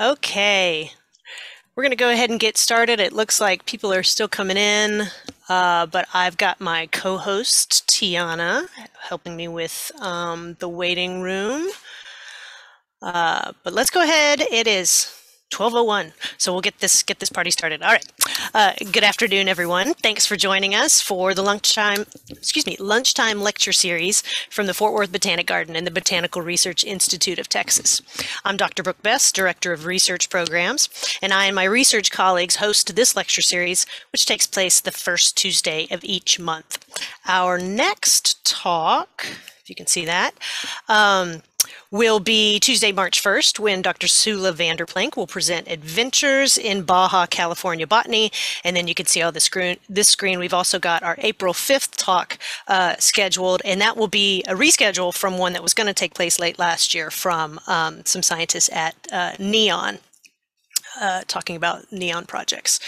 Okay, we're going to go ahead and get started. It looks like people are still coming in, uh, but I've got my co-host Tiana helping me with um, the waiting room. Uh, but let's go ahead. It is 1201. So we'll get this get this party started. All right. Uh, good afternoon, everyone. Thanks for joining us for the lunchtime, excuse me, lunchtime lecture series from the Fort Worth Botanic Garden and the Botanical Research Institute of Texas. I'm Dr. Brooke Best, Director of Research Programs, and I and my research colleagues host this lecture series, which takes place the first Tuesday of each month. Our next talk, if you can see that, um, will be Tuesday, March 1st, when Dr. Sula Vanderplank will present Adventures in Baja California Botany. And then you can see all the screen, this screen. We've also got our April 5th talk uh, scheduled, and that will be a reschedule from one that was going to take place late last year from um, some scientists at uh, NEON, uh, talking about NEON projects.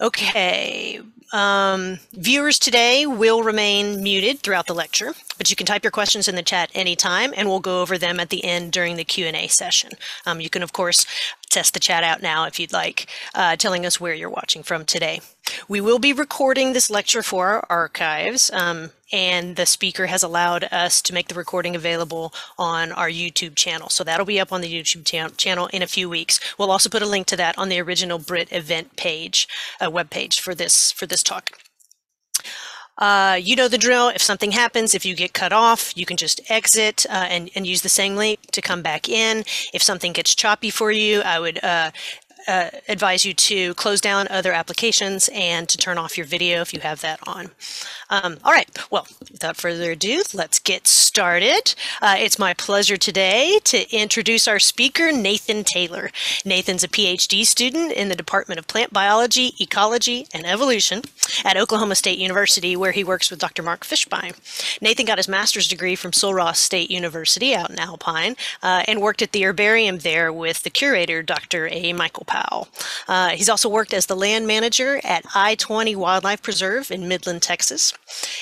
Okay, um, viewers today will remain muted throughout the lecture, but you can type your questions in the chat anytime and we'll go over them at the end during the Q&A session. Um, you can, of course, test the chat out now if you'd like, uh, telling us where you're watching from today. We will be recording this lecture for our archives, um, and the speaker has allowed us to make the recording available on our YouTube channel. So that'll be up on the YouTube channel in a few weeks. We'll also put a link to that on the original Brit event page, uh, web page for this for this talk. Uh, you know the drill. If something happens, if you get cut off, you can just exit uh, and, and use the same link to come back in. If something gets choppy for you, I would uh, uh, advise you to close down other applications and to turn off your video if you have that on. Um, all right, well, without further ado, let's get started. Uh, it's my pleasure today to introduce our speaker, Nathan Taylor. Nathan's a PhD student in the Department of Plant Biology, Ecology, and Evolution at Oklahoma State University, where he works with Dr. Mark Fishbein. Nathan got his master's degree from Sul-Ross State University out in Alpine uh, and worked at the herbarium there with the curator, Dr. A. Michael Powell. Uh, he's also worked as the land manager at I-20 Wildlife Preserve in Midland, Texas.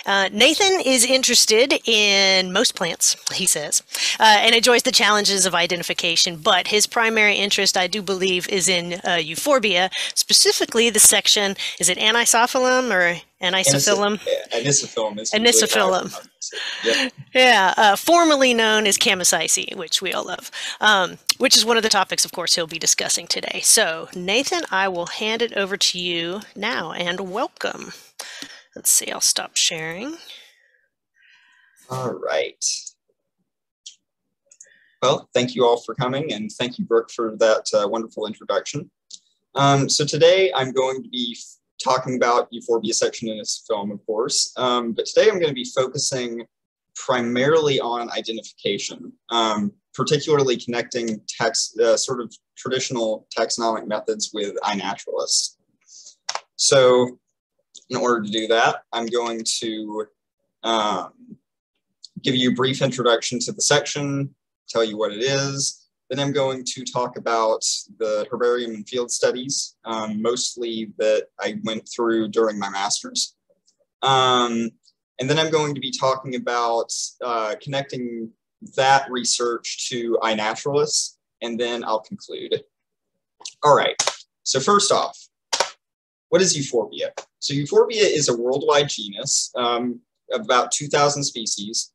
Uh, Nathan is interested in most plants, he says, uh, and enjoys the challenges of identification, but his primary interest, I do believe, is in uh, euphorbia, specifically the section, is it anisophyllum or anisophyllum? Anisophyllum. Anisophyllum. Yep. Yeah, uh, formerly known as Chamaesyce, which we all love, um, which is one of the topics, of course, he'll be discussing today. So, Nathan, I will hand it over to you now, and welcome. Let's see, I'll stop sharing. All right. Well, thank you all for coming and thank you, Brooke, for that uh, wonderful introduction. Um, so today I'm going to be talking about euphorbia section Anisophyllum, of course, um, but today I'm going to be focusing primarily on identification, um, particularly connecting text, uh, sort of traditional taxonomic methods with iNaturalist. So in order to do that, I'm going to um, give you a brief introduction to the section, tell you what it is. Then I'm going to talk about the herbarium and field studies, um, mostly that I went through during my master's. Um, and then I'm going to be talking about uh, connecting that research to iNaturalist, and then I'll conclude. All right, so first off, what is euphorbia? So euphorbia is a worldwide genus um, of about 2,000 species.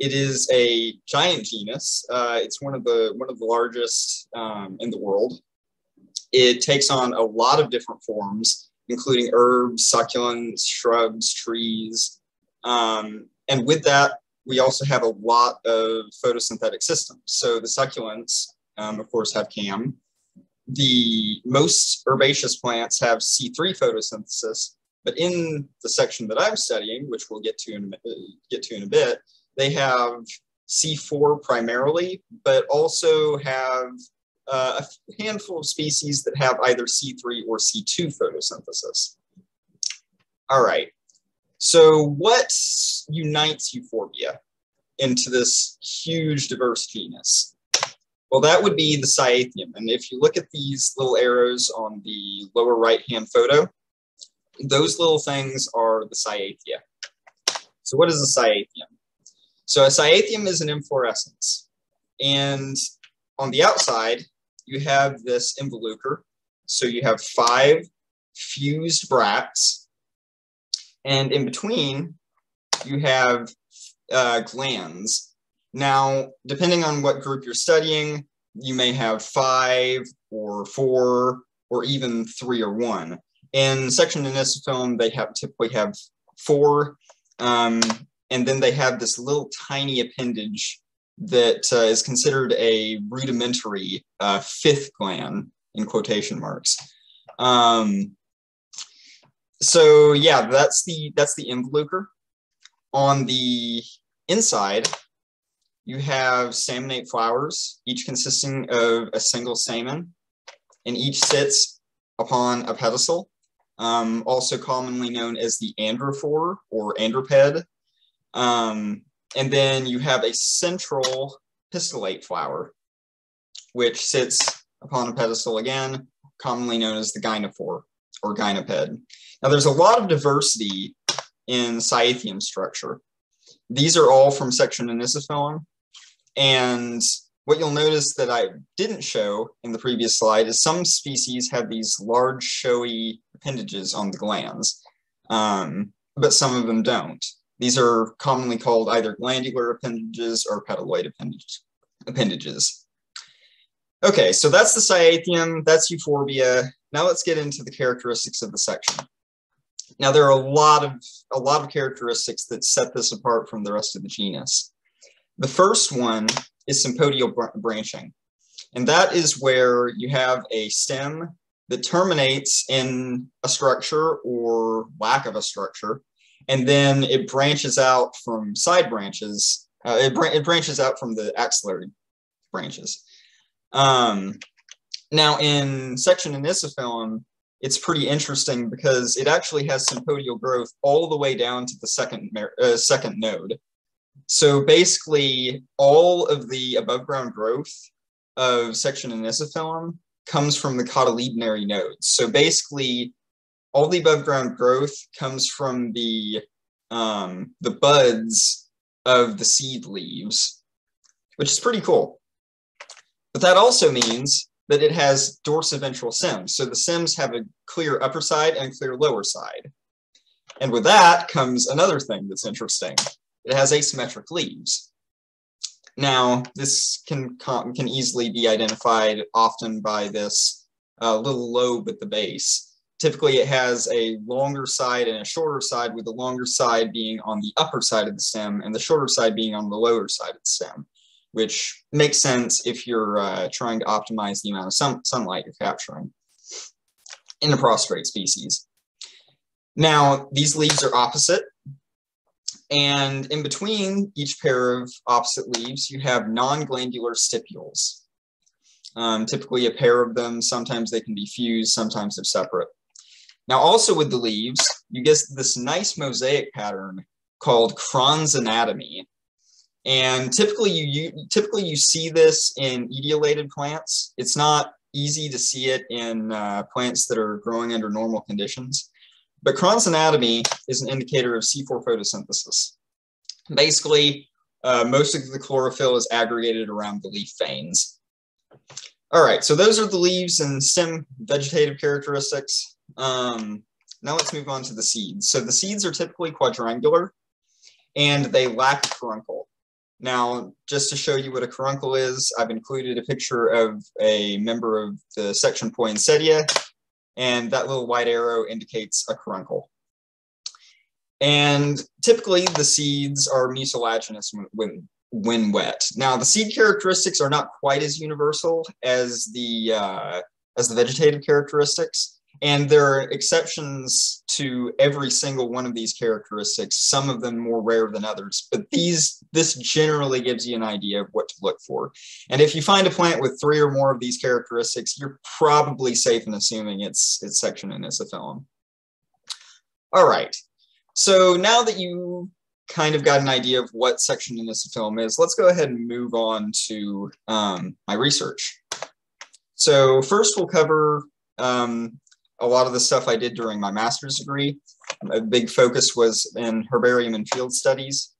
It is a giant genus. Uh, it's one of the one of the largest um, in the world. It takes on a lot of different forms, including herbs, succulents, shrubs, trees, um, and with that, we also have a lot of photosynthetic systems. So the succulents, um, of course, have CAM the most herbaceous plants have C3 photosynthesis, but in the section that I'm studying, which we'll get to in a, get to in a bit, they have C4 primarily, but also have uh, a handful of species that have either C3 or C2 photosynthesis. All right, so what unites euphorbia into this huge diverse genus? Well, that would be the cyathium. And if you look at these little arrows on the lower right-hand photo, those little things are the cyathia. So what is a cyathium? So a cyathium is an inflorescence. And on the outside, you have this involucre. So you have five fused bracts. And in between, you have uh, glands. Now, depending on what group you're studying, you may have five or four or even three or one. In section film, they have typically have four, um, and then they have this little tiny appendage that uh, is considered a rudimentary uh, fifth gland in quotation marks. Um, so yeah, that's the that's the involucre. On the inside, you have staminate flowers, each consisting of a single stamen, and each sits upon a pedestal, um, also commonly known as the androphore or androped. Um, and then you have a central pistillate flower, which sits upon a pedestal again, commonly known as the gynophore or gynoped. Now, there's a lot of diversity in Cyathium structure. These are all from section Anisophyllum. And what you'll notice that I didn't show in the previous slide is some species have these large showy appendages on the glands, um, but some of them don't. These are commonly called either glandular appendages or petaloid appendages. Okay, so that's the Cyathium, that's Euphorbia. Now let's get into the characteristics of the section. Now there are a lot of a lot of characteristics that set this apart from the rest of the genus. The first one is sympodial branching, and that is where you have a stem that terminates in a structure or lack of a structure, and then it branches out from side branches. Uh, it, br it branches out from the axillary branches. Um, now, in section Anisophyllum, it's pretty interesting because it actually has sympodial growth all the way down to the second uh, second node. So basically, all of the above ground growth of section Anisophyllum comes from the cotyledonary nodes. So basically, all the above ground growth comes from the um, the buds of the seed leaves, which is pretty cool. But that also means that it has dorsiventral stems. So the stems have a clear upper side and clear lower side. And with that comes another thing that's interesting. It has asymmetric leaves. Now, this can, can easily be identified often by this uh, little lobe at the base. Typically, it has a longer side and a shorter side, with the longer side being on the upper side of the stem and the shorter side being on the lower side of the stem which makes sense if you're uh, trying to optimize the amount of sun sunlight you're capturing in a prostrate species. Now, these leaves are opposite, and in between each pair of opposite leaves, you have non-glandular stipules. Um, typically a pair of them, sometimes they can be fused, sometimes they're separate. Now also with the leaves, you get this nice mosaic pattern called Kranz anatomy, and typically you, you typically you see this in etiolated plants. It's not easy to see it in uh, plants that are growing under normal conditions. But Kranz anatomy is an indicator of C4 photosynthesis. Basically, uh, most of the chlorophyll is aggregated around the leaf veins. All right, so those are the leaves and stem vegetative characteristics. Um, now let's move on to the seeds. So the seeds are typically quadrangular and they lack caruncle. Now, just to show you what a caruncle is, I've included a picture of a member of the section Poinsettia, and that little white arrow indicates a caruncle. And typically the seeds are mucilaginous when, when wet. Now, the seed characteristics are not quite as universal as the, uh, as the vegetative characteristics. And there are exceptions to every single one of these characteristics, some of them more rare than others, but these this generally gives you an idea of what to look for. And if you find a plant with three or more of these characteristics, you're probably safe in assuming it's it's section Anisophyllum. All right. So now that you kind of got an idea of what section Anisophyllum is, let's go ahead and move on to um, my research. So first we'll cover um, a lot of the stuff I did during my master's degree. A big focus was in herbarium and field studies.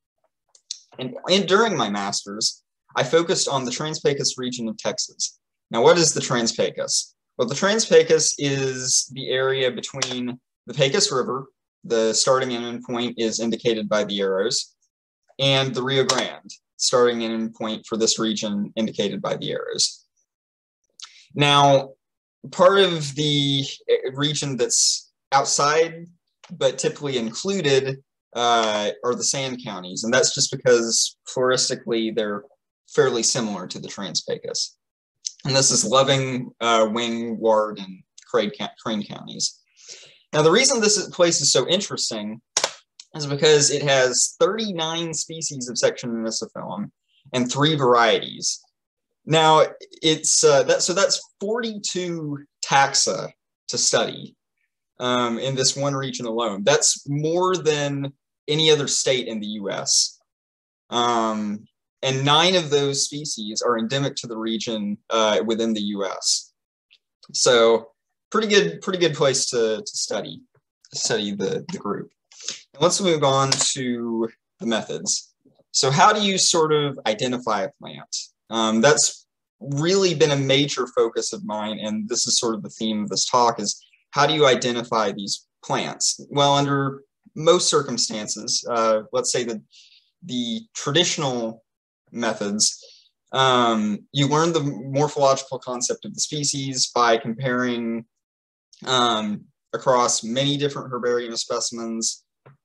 And, and during my master's, I focused on the Trans-Pecos region of Texas. Now, what is the Trans-Pecos? Well, the Trans-Pecos is the area between the Pecos River, the starting and end point is indicated by the arrows, and the Rio Grande, starting and end point for this region indicated by the arrows. Now, part of the eh, region that's outside but typically included uh, are the sand counties, and that's just because floristically they're fairly similar to the Trans-Pecos. And this is Loving, uh, Wing, Ward, and Crane, counties. Now, the reason this place is so interesting is because it has 39 species of section Anisophyllum and three varieties. Now, it's uh, that so that's 42 taxa to study um, in this one region alone. That's more than any other state in the U.S. Um, and nine of those species are endemic to the region uh, within the U.S. So pretty good, pretty good place to, to study study the, the group. And let's move on to the methods. So how do you sort of identify a plant? Um, that's really been a major focus of mine, and this is sort of the theme of this talk: is how do you identify these plants? Well, under most circumstances, uh, let's say that the traditional methods, um, you learn the morphological concept of the species by comparing um, across many different herbarium specimens.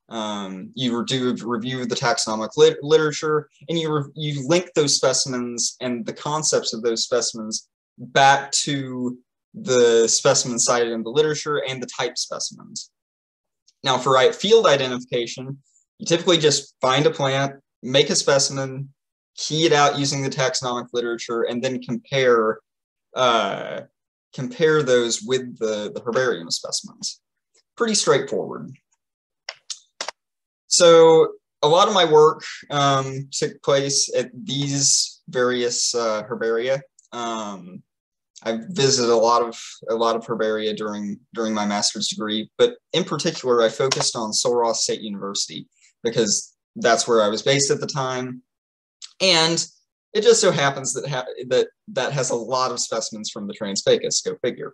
Um, you do review the taxonomic lit literature, and you you link those specimens and the concepts of those specimens back to the specimens cited in the literature and the type specimens. Now, for right field identification, you typically just find a plant, make a specimen, key it out using the taxonomic literature, and then compare uh, compare those with the, the herbarium specimens. Pretty straightforward. So a lot of my work um, took place at these various uh, herbaria. Um, I visited a lot of a lot of herbaria during during my master's degree, but in particular, I focused on Ross State University because that's where I was based at the time, and it just so happens that ha- that that has a lot of specimens from the Trans-Pecos. Go figure.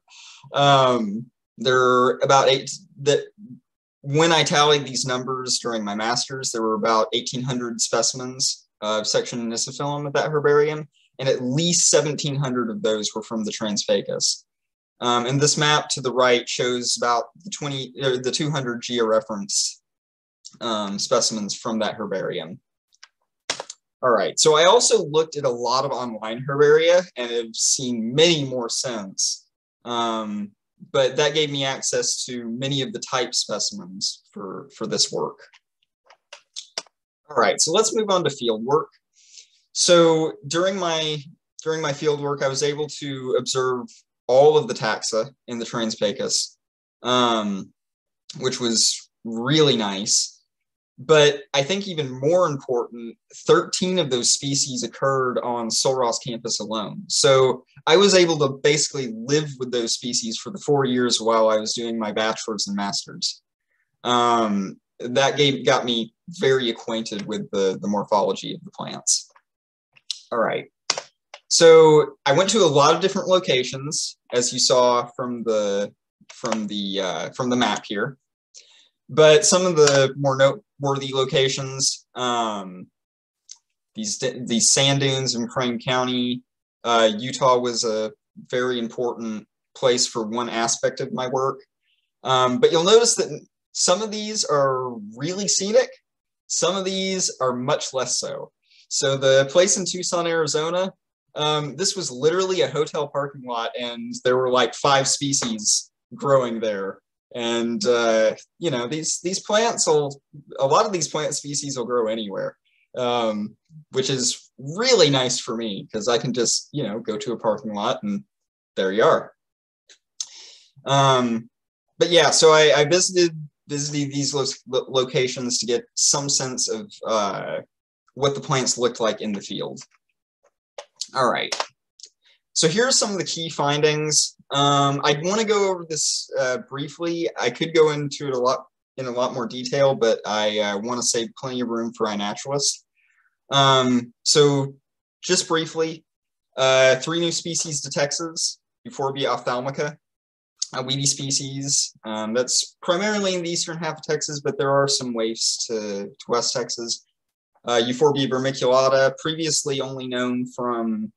Um, there are about eight that when I tallied these numbers during my master's, there were about 1,800 specimens of section Anisophyllum at that herbarium, and at least 1,700 of those were from the Trans-Pecos. Um, and this map to the right shows about the 20 or the 200 georeference um, specimens from that herbarium. All right, so I also looked at a lot of online herbaria and have seen many more since. Um, but that gave me access to many of the type specimens for, for this work. All right, so let's move on to field work. So during my during my field work, I was able to observe all of the taxa in the Trans-Pecos, um, which was really nice. But I think even more important, 13 of those species occurred on Sul Ross campus alone. So I was able to basically live with those species for the four years while I was doing my bachelor's and master's. Um, that gave, got me very acquainted with the, the morphology of the plants. All right. So I went to a lot of different locations, as you saw from the from the uh, from the map here. But some of the more noteworthy locations, um, these these sand dunes in Crane County, uh, Utah was a very important place for one aspect of my work. Um, but you'll notice that some of these are really scenic. Some of these are much less so. So the place in Tucson, Arizona, um, this was literally a hotel parking lot, and there were like five species growing there. And uh, you know these these plants will a lot of these plant species will grow anywhere, um, which is really nice for me because I can just you know go to a parking lot and there you are. Um, but yeah, so I, I visited visited these lo locations to get some sense of uh, what the plants looked like in the field. All right. So here are some of the key findings. Um, I want to go over this uh, briefly. I could go into it a lot in a lot more detail, but I uh, want to save plenty of room for iNaturalist. Um, so just briefly, Uh, three new species to Texas, Euphorbia ophthalmica, a weedy species um, that's primarily in the eastern half of Texas, but there are some waifs to, to West Texas. Uh, Euphorbia vermiculata, previously only known from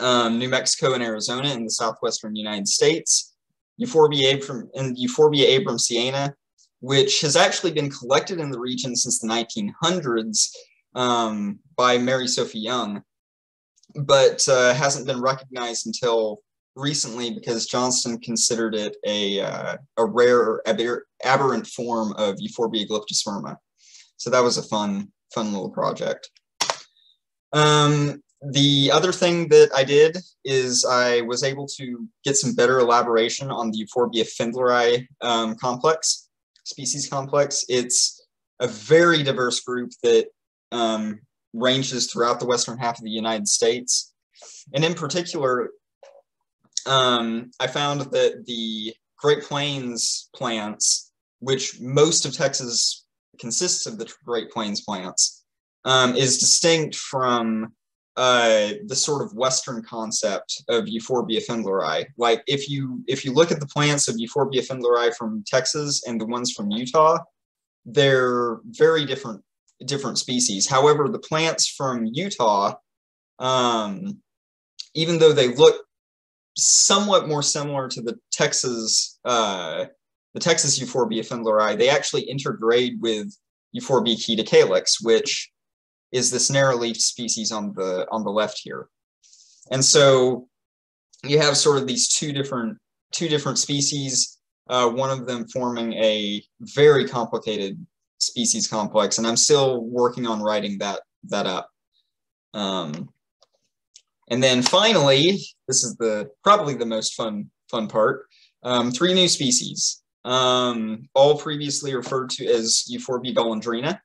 um, New Mexico and Arizona in the southwestern United States. Euphorbia abram and Euphorbia abram abramsiana, which has actually been collected in the region since the 1900s um, by Mary Sophie Young, but uh, hasn't been recognized until recently because Johnston considered it a, uh, a rare aber aberrant form of Euphorbia glyptosperma. So that was a fun, fun little project. Um, the other thing that I did is I was able to get some better elaboration on the Euphorbia fendleri um, complex, species complex. It's a very diverse group that um, ranges throughout the western half of the United States. And in particular, um, I found that the Great Plains plants, which most of Texas consists of the Great Plains plants, um, is distinct from uh, the sort of Western concept of Euphorbia fendleri. Like if you if you look at the plants of Euphorbia fendleri from Texas and the ones from Utah, they're very different different species. However, the plants from Utah, um, even though they look somewhat more similar to the Texas uh, the Texas Euphorbia fendleri, they actually intergrade with Euphorbia chaetocalyx, which is this narrow-leafed species on the on the left here. And so you have sort of these two different two different species, uh, one of them forming a very complicated species complex, and I'm still working on writing that that up. Um, and then finally, this is the probably the most fun fun part. Um, three new species, um, all previously referred to as Euphorbia golondrina.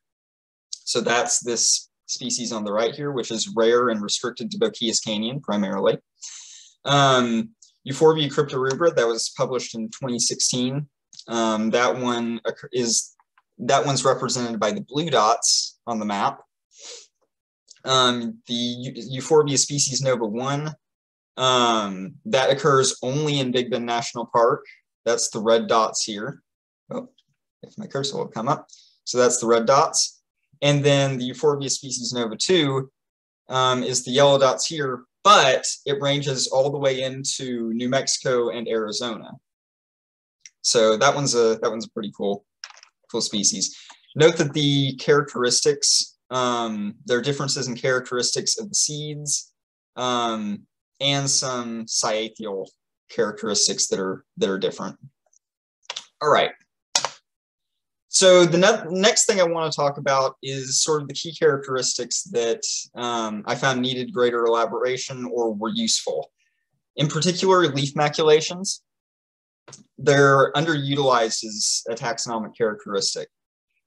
So that's this species on the right here, which is rare and restricted to Boquillas Canyon primarily. Um, Euphorbia cryptorubra that was published in 2016. Um, that one is that one's represented by the blue dots on the map. Um, the Euphorbia species nova 1, um, that occurs only in Big Bend National Park. That's the red dots here. Oh, if my cursor will come up. So that's the red dots. And then the Euphorbia species nova 2 um, is the yellow dots here, but it ranges all the way into New Mexico and Arizona. So that one's a that one's a pretty cool cool species. Note that the characteristics, um, there are differences in characteristics of the seeds um, and some cyathial characteristics that are that are different. All right. So the ne next thing I want to talk about is sort of the key characteristics that um, I found needed greater elaboration or were useful. In particular, leaf maculations. They're underutilized as a taxonomic characteristic.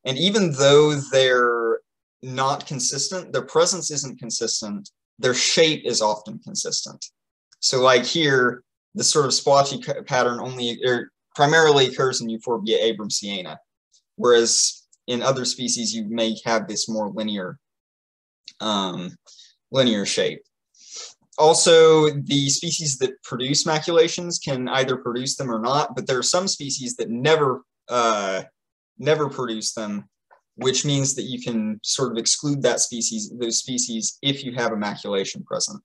And even though they're not consistent, their presence isn't consistent, their shape is often consistent. So like here, this sort of splotchy pattern only er, primarily occurs in Euphorbia abramsiana whereas in other species you may have this more linear um, linear shape. Also, the species that produce maculations can either produce them or not, but there are some species that never uh, never produce them, which means that you can sort of exclude that species, those species, if you have a maculation present.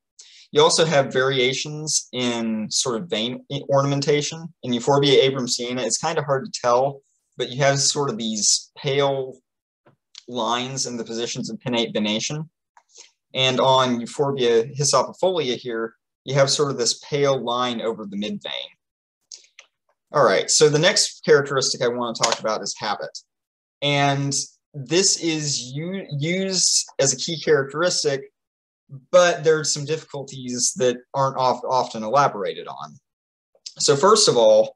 You also have variations in sort of vein ornamentation. In Euphorbia abramsiana, it's kind of hard to tell but you have sort of these pale lines in the positions of pinnate venation. And on Euphorbia hyssopifolia here, you have sort of this pale line over the midvein. All right, so the next characteristic I want to talk about is habit. And this is used as a key characteristic, but there are some difficulties that aren't often elaborated on. So first of all,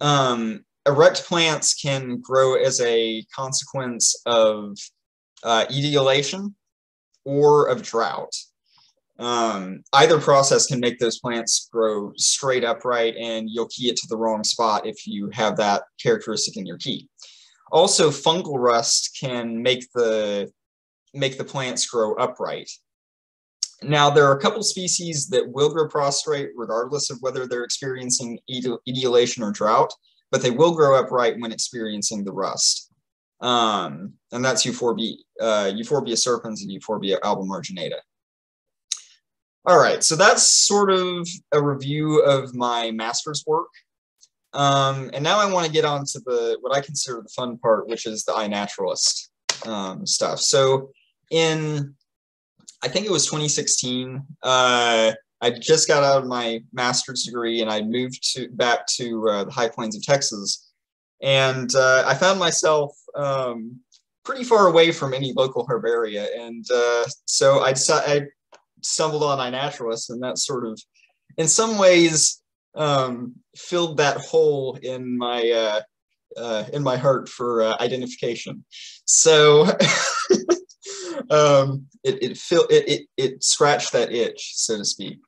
um, erect plants can grow as a consequence of uh, etiolation or of drought. Um, either process can make those plants grow straight upright and you'll key it to the wrong spot if you have that characteristic in your key. Also, fungal rust can make the make the plants grow upright. Now, there are a couple species that will grow prostrate regardless of whether they're experiencing etiolation or drought, but they will grow upright when experiencing the rust. Um, and that's Euphorbia, uh, Euphorbia serpens and Euphorbia albomarginata. All right, so that's sort of a review of my master's work. Um, and now I want to get on to the what I consider the fun part, which is the iNaturalist um, stuff. So in, I think it was 2016, uh, I just got out of my master's degree and I moved to back to uh, the high plains of Texas. And uh, I found myself um, pretty far away from any local herbaria. And uh, so I, decided, stumbled on iNaturalist, and that sort of, in some ways, um, filled that hole in my uh, uh, in my heart for uh, identification. So um, it it, fill, it it it scratched that itch, so to speak.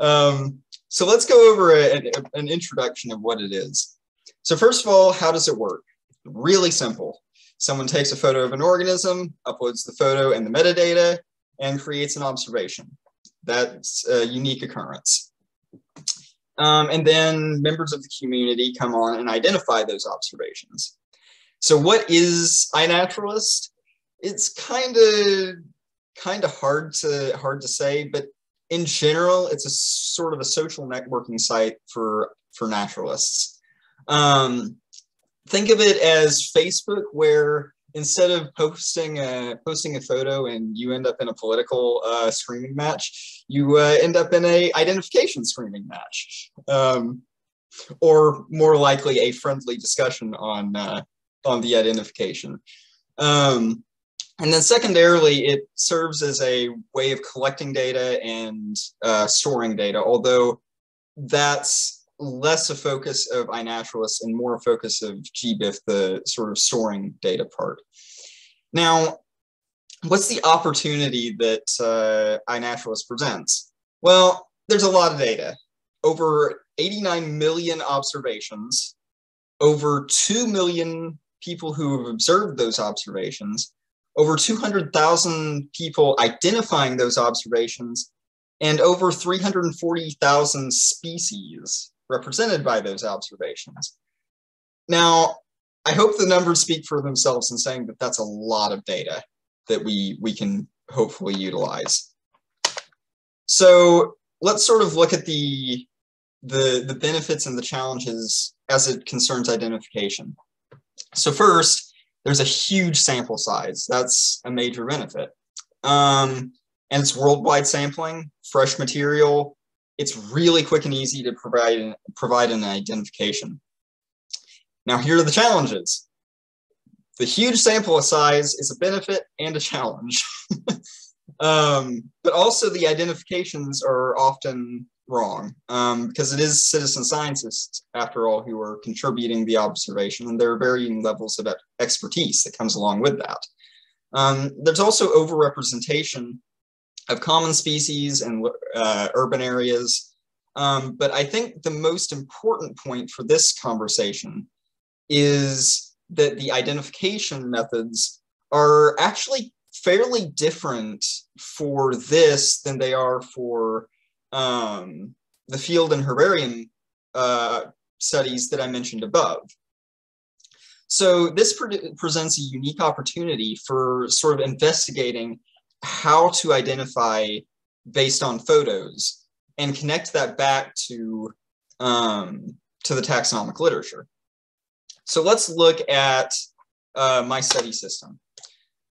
Um, so let's go over a, a, an introduction of what it is. So first of all, how does it work? Really simple. Someone takes a photo of an organism, uploads the photo and the metadata, and creates an observation. That's a unique occurrence. Um, and then members of the community come on and identify those observations. So what is iNaturalist? It's kind of kind of hard to hard to say, but in general, it's a sort of a social networking site for for naturalists. Um, think of it as Facebook, where instead of posting a posting a photo and you end up in a political uh, screaming match, you uh, end up in a identification screaming match, um, or more likely a friendly discussion on uh, on the identification. Um, and then secondarily, it serves as a way of collecting data and uh, storing data, although that's less a focus of iNaturalist and more a focus of GBIF, the sort of storing data part. Now, what's the opportunity that uh, iNaturalist presents? Well, there's a lot of data. Over 89 million observations, over 2 million people who have observed those observations, over 200,000 people identifying those observations, and over 340,000 species represented by those observations. Now, I hope the numbers speak for themselves in saying that that's a lot of data that we, we can hopefully utilize. So let's sort of look at the, the, the benefits and the challenges as it concerns identification. So first, there's a huge sample size. That's a major benefit. Um, and it's worldwide sampling, fresh material, it's really quick and easy to provide, provide an identification. Now, here are the challenges. The huge sample size is a benefit and a challenge. um, but also the identifications are often wrong um, because it is citizen scientists, after all, who are contributing the observation, and there are varying levels of expertise that comes along with that. Um, there's also overrepresentation of common species and uh, urban areas. Um, but I think the most important point for this conversation is that the identification methods are actually fairly different for this than they are for um, the field and herbarium uh, studies that I mentioned above. So this pre presents a unique opportunity for sort of investigating how to identify based on photos and connect that back to um, to the taxonomic literature. So let's look at uh, my study system.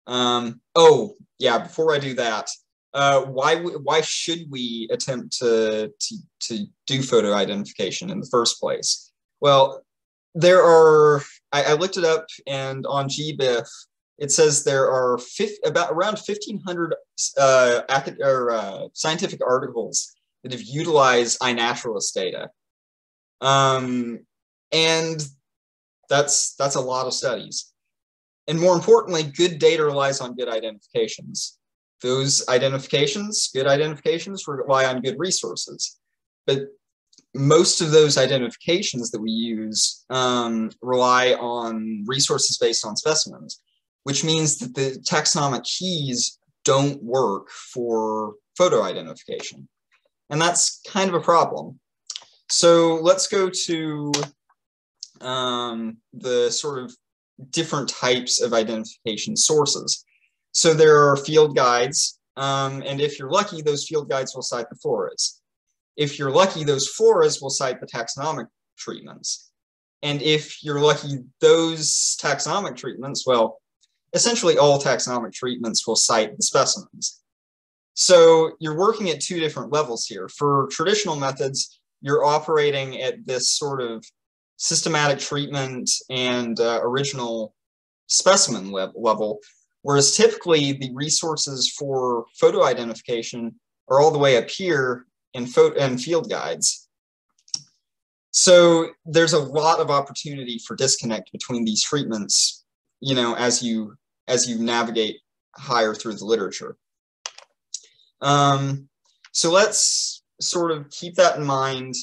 Um, oh, yeah, before I do that, uh, why, why should we attempt to, to, to do photo identification in the first place? Well, there are, I, I looked it up and on GBIF, it says there are about around 1,500 uh, uh, scientific articles that have utilized iNaturalist data. Um, and that's, that's a lot of studies. And more importantly, good data relies on good identifications. Those identifications, good identifications, rely on good resources. But most of those identifications that we use um, rely on resources based on specimens which means that the taxonomic keys don't work for photo identification. And that's kind of a problem. So let's go to um, the sort of different types of identification sources. So there are field guides, um, and if you're lucky, those field guides will cite the floras. If you're lucky, those floras will cite the taxonomic treatments. And if you're lucky, those taxonomic treatments, well, essentially all taxonomic treatments will cite the specimens. So you're working at two different levels here. For traditional methods, you're operating at this sort of systematic treatment and uh, original specimen le level, whereas typically the resources for photo identification are all the way up here in, photo and field guides. So there's a lot of opportunity for disconnect between these treatments, you know, as you as you navigate higher through the literature. Um, so let's sort of keep that in mind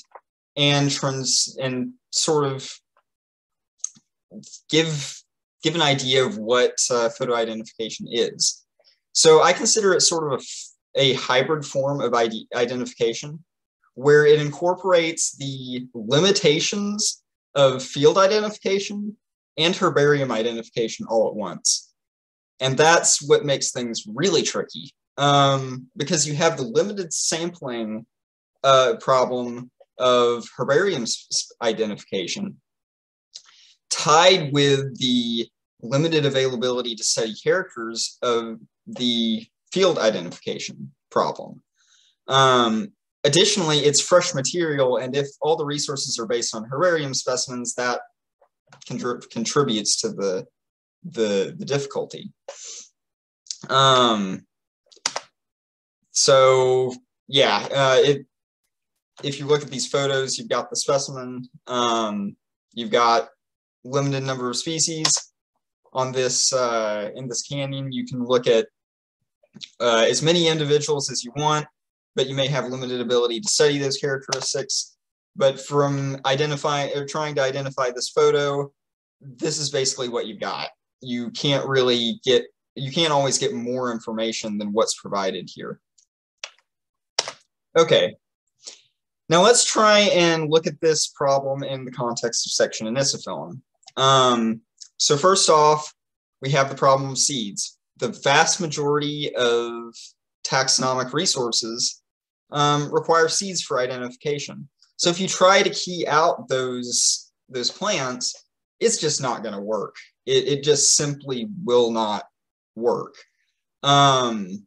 and trans and sort of give give an idea of what uh, photo identification is. So I consider it sort of a, a hybrid form of ID identification where it incorporates the limitations of field identification and herbarium identification all at once. And that's what makes things really tricky um, because you have the limited sampling uh, problem of herbarium identification tied with the limited availability to study characters of the field identification problem. Um, additionally, it's fresh material, and if all the resources are based on herbarium specimens, that contrib contributes to the, the, the difficulty. Um, so yeah, uh, it, if you look at these photos, you've got the specimen, um, you've got limited number of species on this uh, in this canyon. You can look at uh, as many individuals as you want, but you may have limited ability to study those characteristics. But from identifying or trying to identify this photo, this is basically what you've got. You can't really get, you can't always get more information than what's provided here. Okay, now let's try and look at this problem in the context of section anisophyllum. Um, so first off, we have the problem of seeds. The vast majority of taxonomic resources um, require seeds for identification. So if you try to key out those, those plants, it's just not going to work. It, it just simply will not work. Um,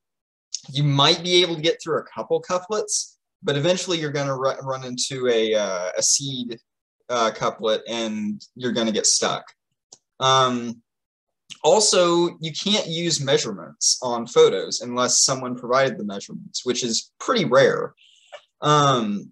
you might be able to get through a couple couplets, but eventually you're going to run into a, uh, a seed uh, couplet and you're going to get stuck. Um, also, you can't use measurements on photos unless someone provided the measurements, which is pretty rare. Um,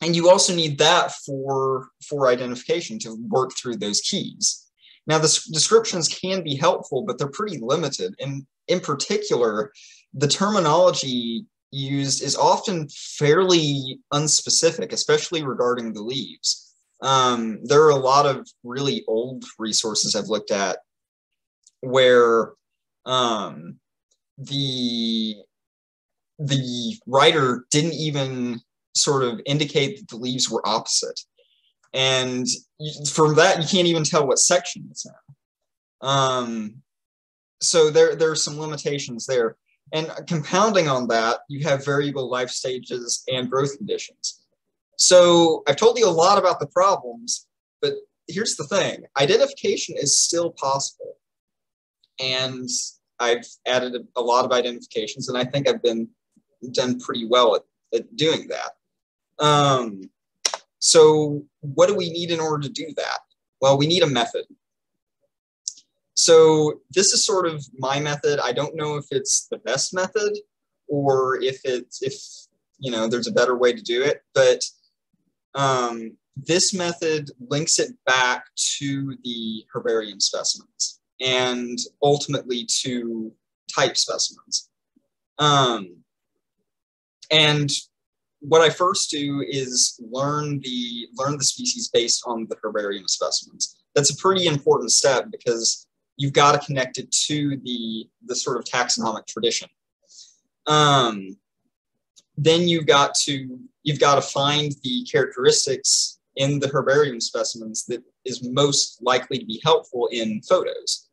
and you also need that for, for identification to work through those keys. Now, the descriptions can be helpful, but they're pretty limited. And in particular, the terminology used is often fairly unspecific, especially regarding the leaves. Um, there are a lot of really old resources I've looked at where um, the the writer didn't even sort of indicate that the leaves were opposite, and from that you can't even tell what section it's in. Um, so there there are some limitations there. And compounding on that, you have variable life stages and growth conditions. So I've told you a lot about the problems, but here's the thing identification is still possible. And I've added a, a lot of identifications, and I think I've been done pretty well at, at doing that. Um, so, what do we need in order to do that? Well, we need a method. So this is sort of my method. I don't know if it's the best method or if it's if you know there's a better way to do it, but um, this method links it back to the herbarium specimens and ultimately to type specimens. Um, and what I first do is learn the learn the species based on the herbarium specimens. That's a pretty important step because you've got to connect it to the the sort of taxonomic tradition. Um, then you've got to you've got to find the characteristics in the herbarium specimens that is most likely to be helpful in photos.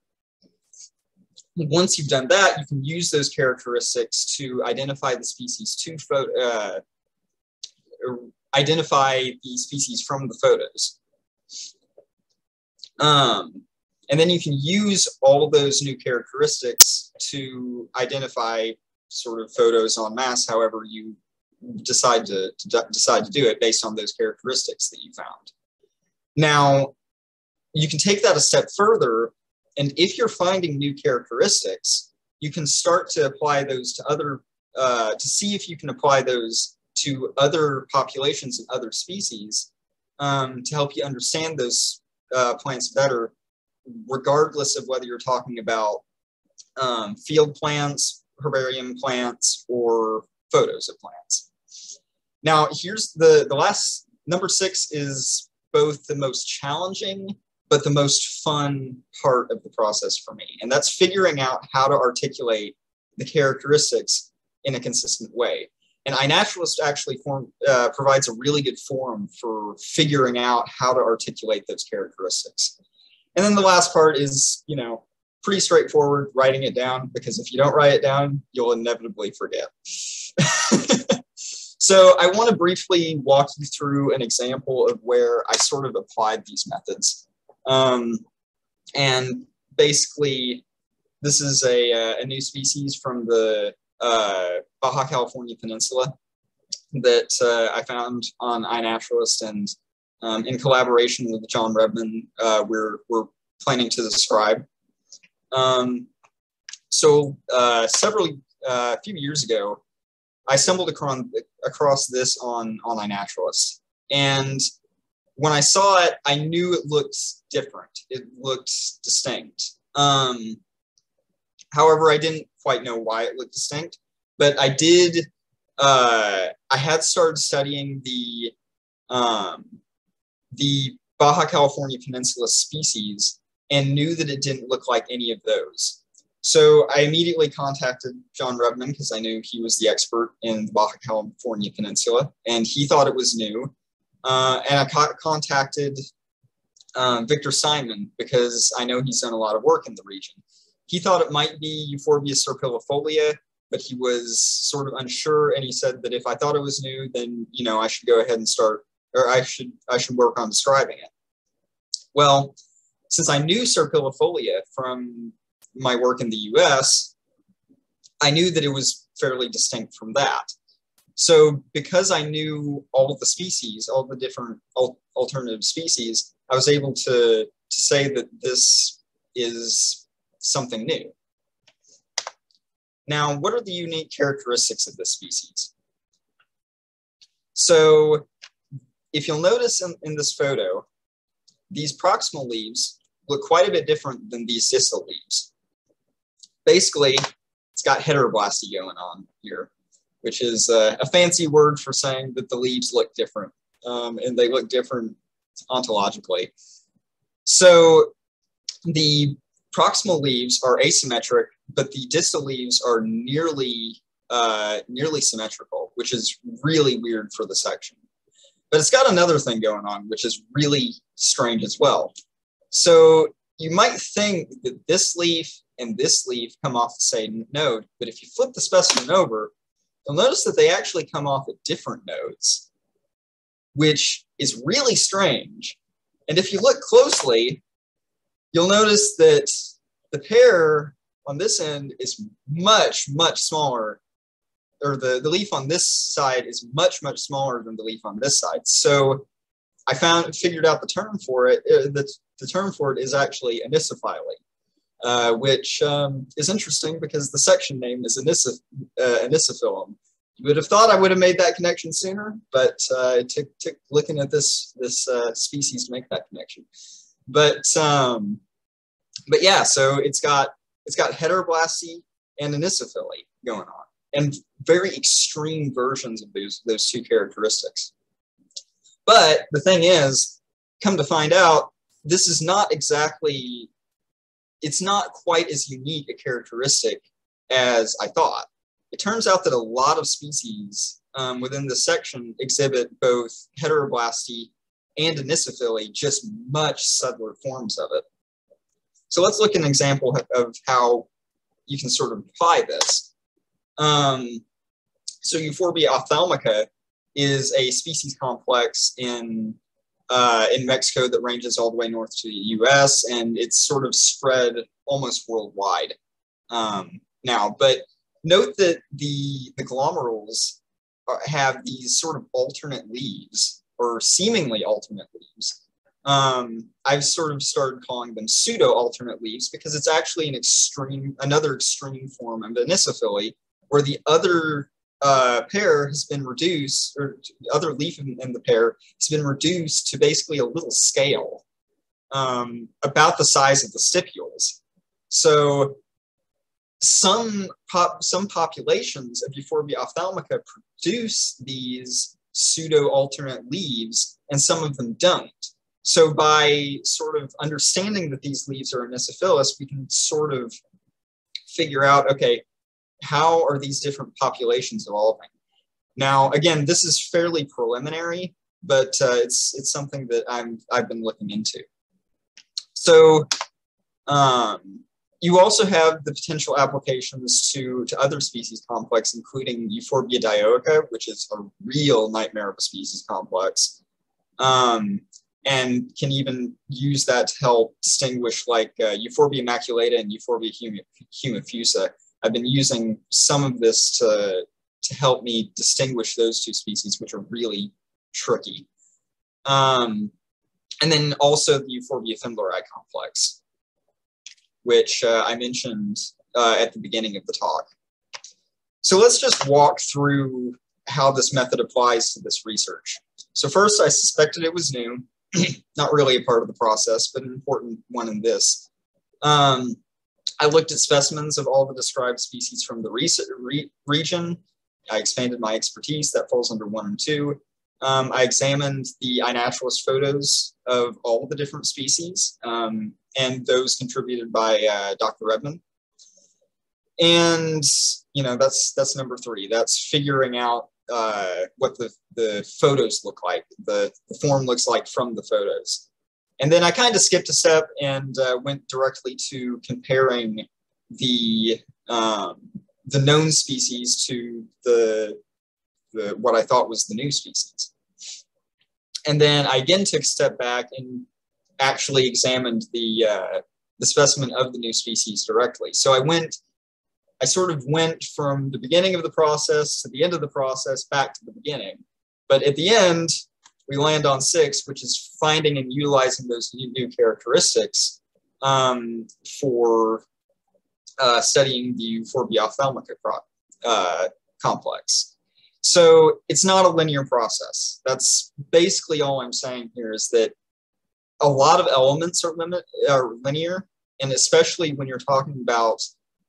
Once you've done that, you can use those characteristics to identify the species to photo, uh, identify the species from the photos. Um, and then you can use all those new characteristics to identify sort of photos en masse, however you decide to, to decide to do it based on those characteristics that you found. Now, you can take that a step further, and if you're finding new characteristics, you can start to apply those to other, uh, to see if you can apply those to other populations and other species um, to help you understand those uh, plants better, regardless of whether you're talking about um, field plants, herbarium plants, or photos of plants. Now, here's the, the last, number six is both the most challenging, but the most fun part of the process for me. And that's figuring out how to articulate the characteristics in a consistent way. And iNaturalist actually form, uh, provides a really good forum for figuring out how to articulate those characteristics. And then the last part is, you know, pretty straightforward, writing it down, because if you don't write it down, you'll inevitably forget. so I want to briefly walk you through an example of where I sort of applied these methods. Um, and basically, this is a, uh, a new species from the uh, Baja California Peninsula that uh, I found on iNaturalist and um, in collaboration with Jon Rebman, uh, we're, we're planning to describe. Um, so uh, several, a few years ago, I stumbled across, across this on, on iNaturalist. And when I saw it, I knew it looked different. It looked distinct. Um, however, I didn't quite know why it looked distinct, but I did. Uh, I had started studying the um, the Baja California Peninsula species and knew that it didn't look like any of those. So I immediately contacted Jon Rebman because I knew he was the expert in the Baja California Peninsula, and he thought it was new. Uh, and I co- contacted um, Victor Steinmann because I know he's done a lot of work in the region. He thought it might be Euphorbia serpyllifolia, but he was sort of unsure, and he said that if I thought it was new, then you know I should go ahead and start, or I should I should work on describing it. Well, since I knew serpyllifolia from my work in the U.S., I knew that it was fairly distinct from that. So because I knew all of the species, all the different alternative species, I was able to, to say that this is something new. Now, what are the unique characteristics of this species? So if you'll notice in, in this photo, these proximal leaves look quite a bit different than these distal leaves. Basically, it's got heteroblasty going on here, which is uh, a fancy word for saying that the leaves look different, um, and they look different ontologically. So the proximal leaves are asymmetric, but the distal leaves are nearly uh, nearly symmetrical, which is really weird for the section. But it's got another thing going on, which is really strange as well. So you might think that this leaf and this leaf come off the same node, but if you flip the specimen over, you'll notice that they actually come off at different nodes, which is really strange. And if you look closely, you'll notice that the pair on this end is much, much smaller, or the, the leaf on this side is much, much smaller than the leaf on this side. So I found, figured out the term for it. Uh, the, the term for it is actually anisophylly, uh, which um, is interesting because the section name is anisoph- uh, anisophyllum. You would have thought I would have made that connection sooner, but uh, it took, took looking at this, this uh, species to make that connection. But um, but yeah, so it's got it's got heteroblasty and anisophylly going on, and very extreme versions of those those two characteristics. But the thing is, come to find out, this is not exactly it's not quite as unique a characteristic as I thought. It turns out that a lot of species um, within the section exhibit both heteroblasty and anisophylly, just much subtler forms of it. So let's look at an example of how you can sort of apply this. Um, so Euphorbia ophthalmica is a species complex in uh, in Mexico that ranges all the way north to the U.S. and it's sort of spread almost worldwide um, now. But note that the the glomerules have these sort of alternate leaves or seemingly alternate leaves. Um, I've sort of started calling them pseudo alternate leaves because it's actually an extreme, another extreme form of anisophylly, where the other uh, pair has been reduced, or other leaf in, in, the pair has been reduced to basically a little scale, um, about the size of the stipules. So some pop, some populations of Euphorbia ophthalmica produce these pseudo alternate leaves, and some of them don't. So by sort of understanding that these leaves are anisophyllous, we can sort of figure out, okay, how are these different populations evolving? Now, again, this is fairly preliminary, but uh, it's it's something that I'm I've been looking into. So um, you also have the potential applications to, to other species complex, including Euphorbia dioica, which is a real nightmare of a species complex, um, and can even use that to help distinguish like uh, Euphorbia maculata and Euphorbia humifusa. I've been using some of this to, to help me distinguish those two species, which are really tricky. Um, and then also the Euphorbia fendleri complex which uh, I mentioned uh, at the beginning of the talk. So let's just walk through how this method applies to this research. So first, I suspected it was new, not really a part of the process, but an important one in this. Um, I looked at specimens of all the described species from the re region. I expanded my expertise, that falls under one and two. Um, I examined the iNaturalist photos of all the different species, um, and those contributed by uh, Dr. Rebman. And you know that's that's number three. That's figuring out uh, what the the photos look like, the, the form looks like from the photos. And then I kind of skipped a step and uh, went directly to comparing the um, the known species to the the, what I thought was the new species. And then I again took a step back and actually examined the, uh, the specimen of the new species directly. So I went, I sort of went from the beginning of the process to the end of the process back to the beginning. But at the end, we land on six, which is finding and utilizing those new, characteristics um, for uh, studying the Euphorbia ophthalmica uh, complex. So it's not a linear process. That's basically all I'm saying here is that a lot of elements are limit are linear, and especially when you're talking about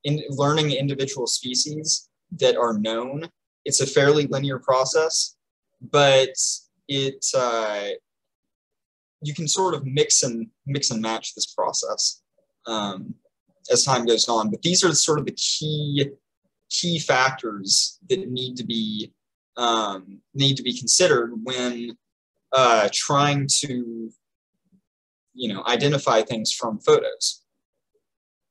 in learning individual species that are known, it's a fairly linear process. But it uh, you can sort of mix and mix and match this process um, as time goes on. But these are sort of the key key factors that need to be um, need to be considered when uh, trying to, you know, identify things from photos.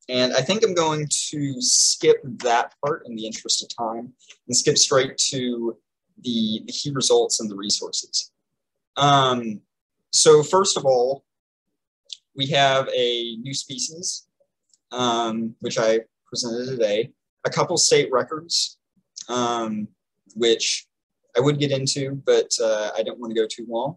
And I think I'm going to skip that part in the interest of time and skip straight to the, the key results and the resources. Um, so first of all, we have a new species, um, which I presented today, a couple state records, um, which I would get into, but uh, I don't want to go too long.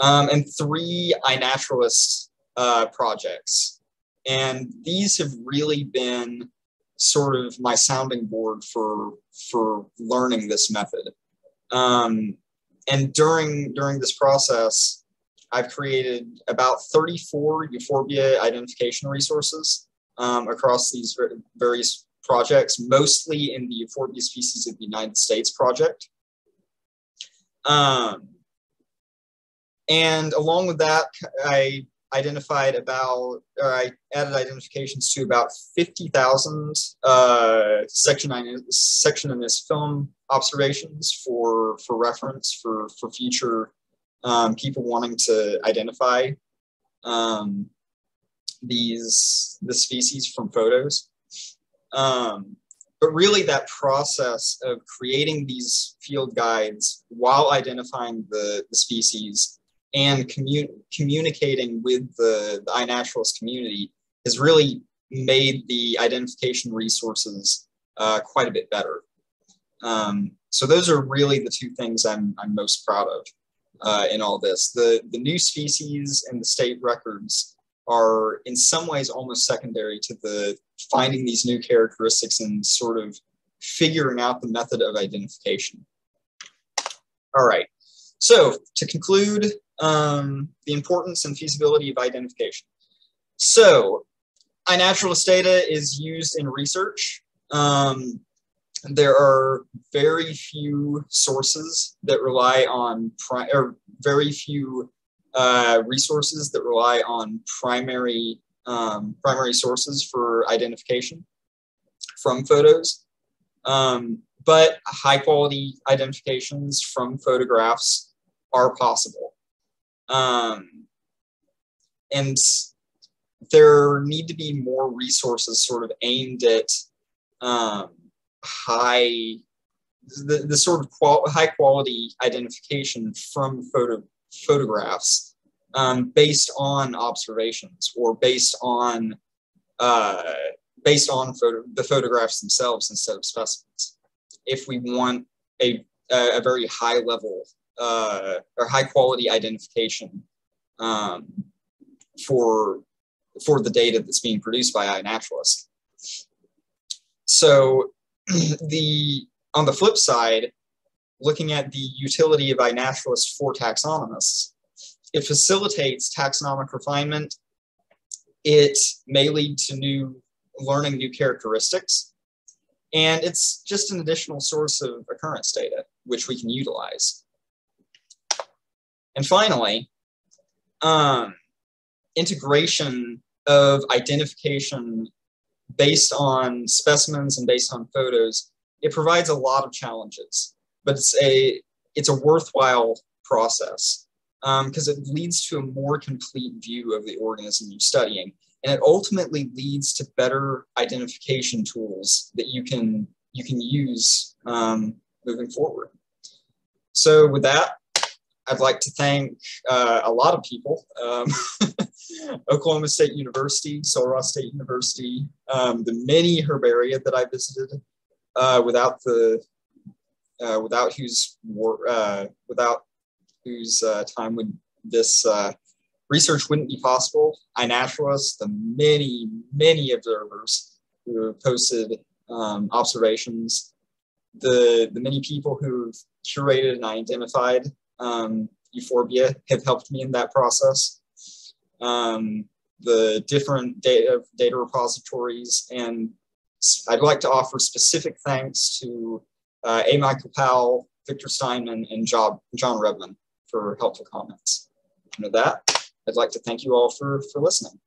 Um, and three iNaturalist uh, projects. And these have really been sort of my sounding board for, for learning this method. Um, and during, during this process, I've created about 34 euphorbia identification resources um, across these various projects, mostly in the Euphorbia Species of the United States project. Um, and along with that, I identified about, or I added identifications to about 50,000 uh, section, section Anisophyllum observations for, for reference for, for future um, people wanting to identify um, these the species from photos. Um, but really that process of creating these field guides while identifying the, the species and commun- communicating with the, the iNaturalist community has really made the identification resources uh, quite a bit better. Um, so those are really the two things I'm, I'm most proud of uh, in all this. The, the new species and the state records are in some ways almost secondary to the finding these new characteristics and sort of figuring out the method of identification. All right, so to conclude um, the importance and feasibility of identification. So iNaturalist data is used in research. Um, there are very few sources that rely on, or very few uh, resources that rely on primary um, primary sources for identification from photos. Um, but high quality identifications from photographs are possible. Um, and there need to be more resources sort of aimed at um, high, the, the sort of qual- high quality identification from photo photographs um, based on observations or based on uh, based on photo, the photographs themselves instead of specimens. If we want a, a, very high level uh, or high quality identification um, for for the data that's being produced by iNaturalist. So the on the flip side, looking at the utility of iNaturalist for taxonomists, it facilitates taxonomic refinement. It may lead to new learning new characteristics. And it's just an additional source of occurrence data, which we can utilize. And finally, um, integration of identification based on specimens and based on photos, it provides a lot of challenges but it's a it's a worthwhile process because um, it leads to a more complete view of the organism you're studying. And it ultimately leads to better identification tools that you can you can use um, moving forward. So with that i'd like to thank uh, a lot of people um, oklahoma state university ross state university um, the many herbaria that i visited uh, without the uh, without whose uh, without whose uh, time would this uh, research wouldn't be possible. iNaturalist, the many many observers who have posted um, observations, the the many people who've curated and identified um, euphorbia have helped me in that process. Um, the different data data repositories and I'd like to offer specific thanks to uh, A. Michael Powell, Victor Steinmann, and Jon, Jon Rebman for helpful comments. And with that, I'd like to thank you all for, for listening.